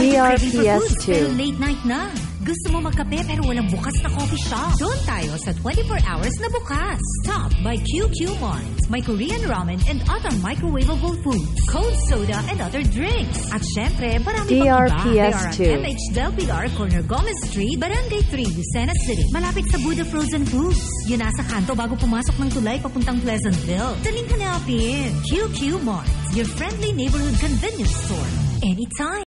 DRPS2. pero late night na? Gusto mo magkape pero walang bukas na coffee shop? Doon tayo sa 24 hours na bukas. Stop by QQ Mart. May Korean ramen and other microwavable foods. Cold soda and other drinks. At syempre, marami pang iba. They are at DRPS2. MH Del Pilar, corner Gomez Street, Barangay 3, Lucena City. Malapit sa Buddha Frozen Foods. Yun nasa kanto bago pumasok ng tulay papuntang Pleasantville. Daling hanapin. QQ Mart. Your friendly neighborhood convenience store. Anytime.